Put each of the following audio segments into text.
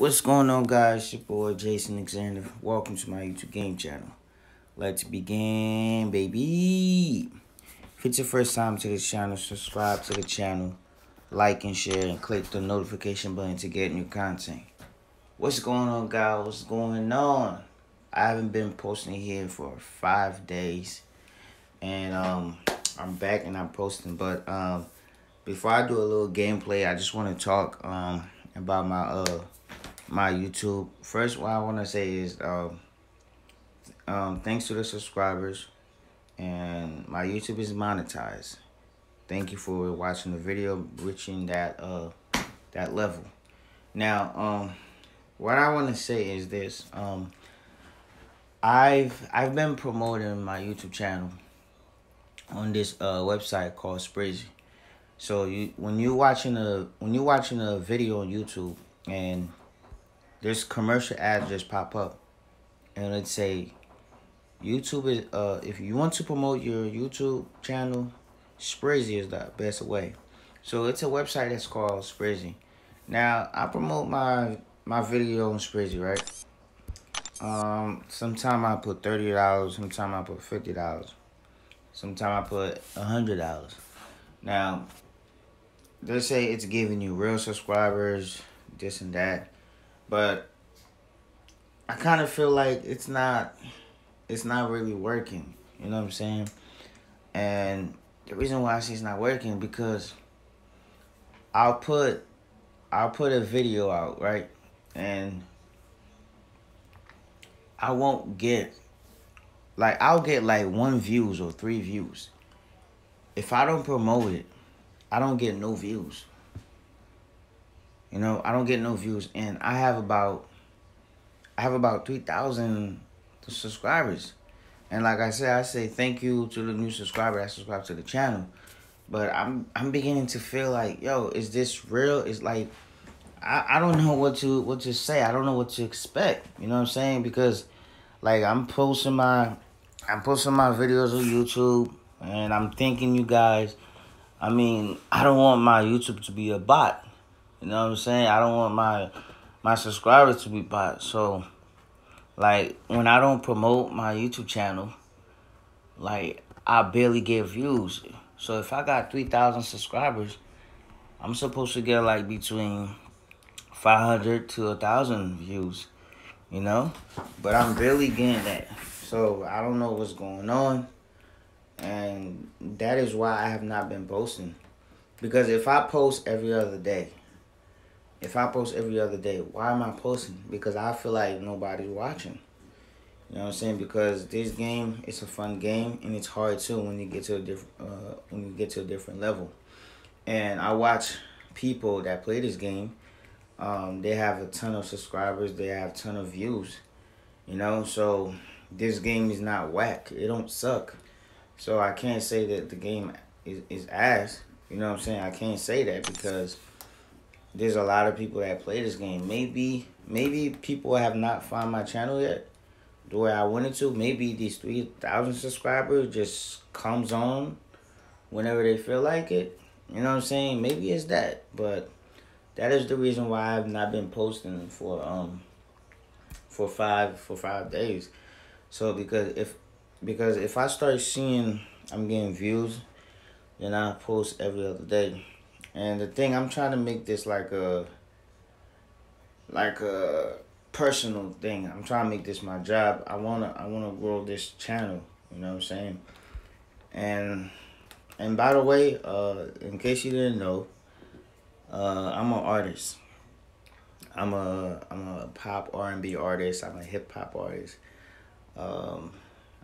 What's going on, guys? Your boy Jason Xzander. Welcome to my YouTube game channel. Let's begin, baby. If it's your first time to this channel, subscribe to the channel, like and share, and click the notification button to get new content. What's going on, guys? What's going on? I haven't been posting here for five days, and um, I'm back and I'm posting. But um, before I do a little gameplay, I just want to talk um about my uh my YouTube. First, what I want to say is um, um, thanks to the subscribers, and my YouTube is monetized. Thank you for watching the video, reaching that uh that level. Now, um, what I want to say is this. Um, I've I've been promoting my YouTube channel on this uh website called Sprizzy. So you when you're watching a when you're watching a video on YouTube and there's commercial ads just pop up and it say YouTube is uh if you want to promote your YouTube channel, Sprizzy is the best way. So it's a website that's called Sprizzy. Now I promote my my video on Sprizzy, right? Um sometime I put thirty dollars, sometime I put fifty dollars. Sometime I put a hundred dollars. Now they say it's giving you real subscribers, this and that. But I kind of feel like it's not it's not really working. You know what I'm saying? And the reason why I say it's not working because I'll put I'll put a video out, right? And I won't get like I'll get like one views or three views. If I don't promote it, I don't get no views. You know, I don't get no views, and I have about I have about three thousand subscribers. And like I said, I say thank you to the new subscriber that subscribed to the channel. But I'm I'm beginning to feel like, yo, is this real? It's like I, I don't know what to what to say. I don't know what to expect. You know what I'm saying? Because like I'm posting my I'm posting my videos on YouTube and I'm thinking you guys I mean, I don't want my YouTube to be a bot. You know what I'm saying? I don't want my my subscribers to be bought. So like when I don't promote my YouTube channel, like I barely get views. So if I got 3,000 subscribers, I'm supposed to get like between 500 to a 1,000 views, you know? But I'm barely getting that. So I don't know what's going on. And that is why I have not been posting. Because if I post every other day, if I post every other day, why am I posting? Because I feel like nobody's watching. You know what I'm saying? Because this game, it's a fun game, and it's hard too when you get to a different uh, when you get to a different level. And I watch people that play this game. Um, they have a ton of subscribers. They have a ton of views. You know, so this game is not whack. It don't suck. So I can't say that the game is, is ass. You know what I'm saying? I can't say that because there's a lot of people that play this game. Maybe maybe people have not found my channel yet the way I wanted to. Maybe these 3,000 subscribers just comes on whenever they feel like it. You know what I'm saying? Maybe it's that. But that is the reason why I've not been posting for um for five for five days. So because if because if I start seeing I'm getting views, then I post every other day. And the thing, I'm trying to make this like a, like a personal thing. I'm trying to make this my job. I wanna, I wanna grow this channel. You know what I'm saying? And, and by the way, uh, in case you didn't know, uh, I'm an artist. I'm a, I'm a pop R&B artist. I'm a hip hop artist. Um,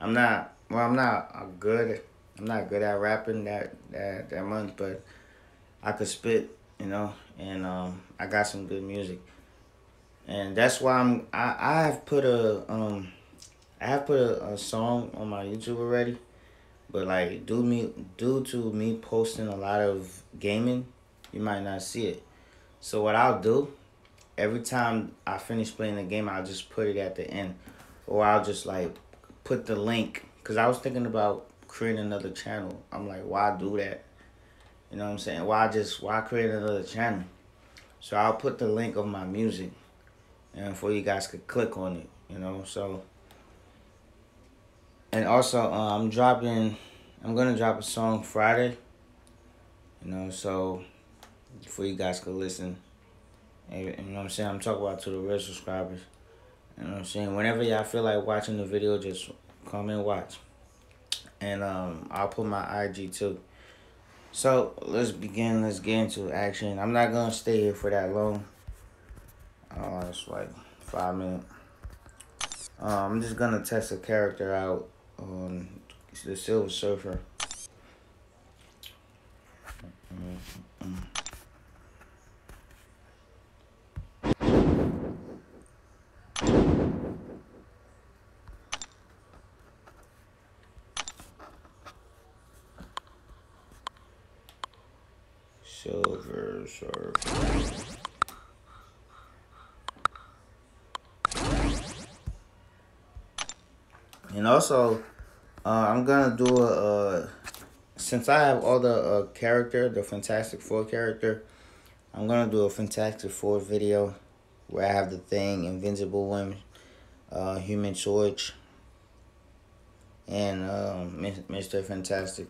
I'm not, well, I'm not good. I'm not good at rapping that that that much, but I could spit, you know, and um, I got some good music, and that's why I'm I I have put a um I have put a, a song on my YouTube already, but like due me due to me posting a lot of gaming, you might not see it. So what I'll do, every time I finish playing the game, I'll just put it at the end, or I'll just like put the link, cause I was thinking about creating another channel. I'm like, why do that? You know what I'm saying? Why just why create another channel? So I'll put the link of my music and before you guys could click on it, you know. So, and also uh, I'm dropping, I'm gonna drop a song Friday, you know. So before you guys could listen, and, you know what I'm saying. I'm talking about to the real subscribers. You know what I'm saying. Whenever y'all feel like watching the video, just come and watch, and um, I'll put my IG too. So let's begin. Let's get into action. I'm not gonna stay here for that long. Oh, it's like five minutes. Uh, I'm just gonna test a character out on the Silver Surfer. Silver Surfer. And also, uh, I'm gonna do a, uh, since I have all the uh, character, the Fantastic Four character, I'm gonna do a Fantastic Four video where I have the Thing, Invincible Woman, uh, Human Torch, and um, Mr. Fantastic.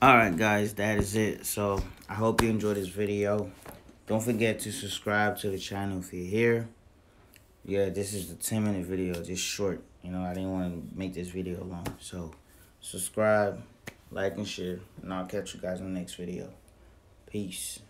Alright guys, that is it. So I hope you enjoyed this video. Don't forget to subscribe to the channel if you're here. Yeah, this is the 10 minute video, just short. You know, I didn't want to make this video long. So subscribe, like, and share. And I'll catch you guys in the next video. Peace.